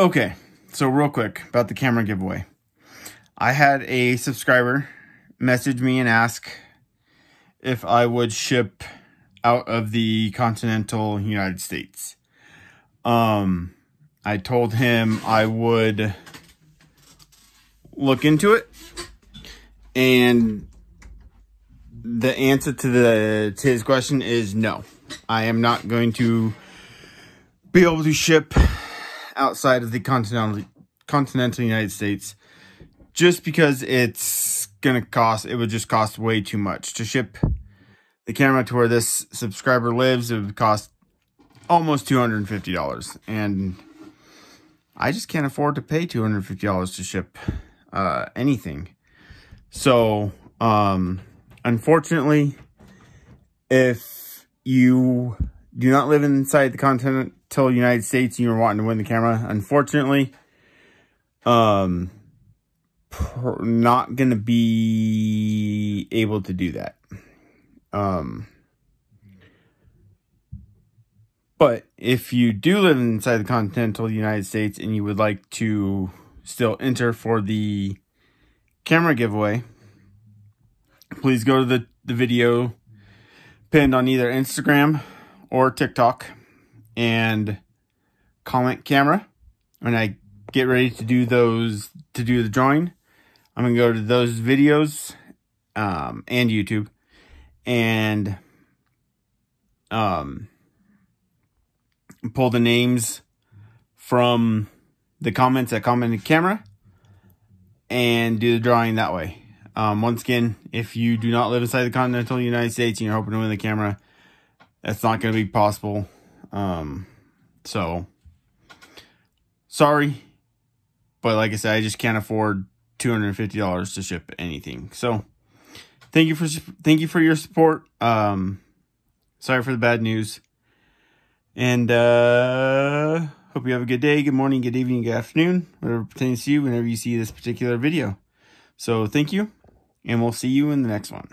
Okay, so real quick about the camera giveaway. I had a subscriber message me and ask if I would ship out of the continental United States. Um, I told him I would look into it and the answer to the to his question is no. I am not going to be able to ship outside of the continental continental United States just because it's gonna cost it would just cost way too much to ship the camera to where this subscriber lives. It would cost almost $250 and I just can't afford to pay $250 to ship uh, anything. So um unfortunately if you do not live inside the continental United States and you're wanting to win the camera, unfortunately, um, not going to be able to do that. Um, but if you do live inside the continental United States and you would like to still enter for the camera giveaway, please go to the, the video pinned on either Instagram or TikTok and comment camera. When I get ready to do those, to do the drawing, I'm going to go to those videos um, and YouTube and um, pull the names from the comments that commented camera and do the drawing that way. Um, once again, if you do not live inside the continental United States and you're hoping to win the camera, that's not going to be possible. Um, so, sorry. But like I said, I just can't afford $250 to ship anything. So, thank you for thank you for your support. Um, sorry for the bad news. And uh, hope you have a good day, good morning, good evening, good afternoon, whatever pertains to you whenever you see this particular video. So, thank you, and we'll see you in the next one.